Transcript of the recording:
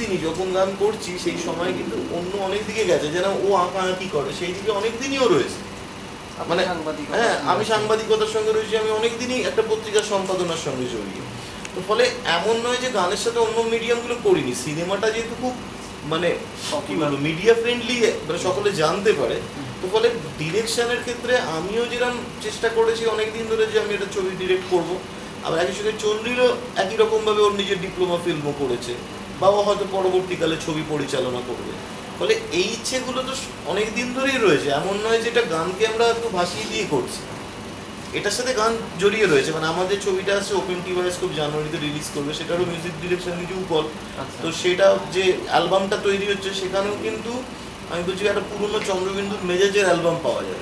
দিনই যখন গান করছি সেই সময় কিন্তু অন্য অনেক দিকে গেছে। যেন ও আঁকা আঁকি করে সেই দিকে অনেক দিনইও রয়েছে। মানে হ্যাঁ আমি সাংবাদিকতার সঙ্গে রয়েছি আমি অনেক দিনই একটা পত্রিকার সম্পাদনার সঙ্গে জড়িয়ে তো ফলে এমন নয় যে গানের সাথে অন্য মিডিয়ামগুলো করিনি। সিনেমাটা যেহেতু খুব মানে কি বলব মিডিয়া ফ্রেন্ডলি মানে সকলে জানতে পারে। তো ফলে ডিরেকশনের ক্ষেত্রে আমিও যেরকম চেষ্টা করেছি অনেক দিন ধরে যে আমি একটা ছবি ডিরেক্ট করব। আবার একই সঙ্গে চন্দ্রিলও একই রকমভাবে ওর নিজের ডিপ্লোমা ফিল্মও করেছে। বা ও হয়তো পরবর্তীকালে ছবি পরিচালনা করবে। ফলে এই ইচ্ছেগুলো তো অনেক দিন ধরেই রয়েছে। এমন নয় যে এটা গানকে আমরা একটু ভাসিয়ে দিয়ে করছি। এটার সাথে গান জড়িয়ে রয়েছে। মানে আমাদের ছবিটা আছে ওপেন টিভাইস খুব জানুয়ারিতে রিলিজ করবে। সেটারও মিউজিক ডিরেকশন কিছু বল। তো সেটা যে অ্যালবামটা তৈরি হচ্ছে সেখানেও কিন্তু আমি বলছি একটা পুরনো চন্দ্রবিন্দুর মেজাজের অ্যালবাম পাওয়া যাবে।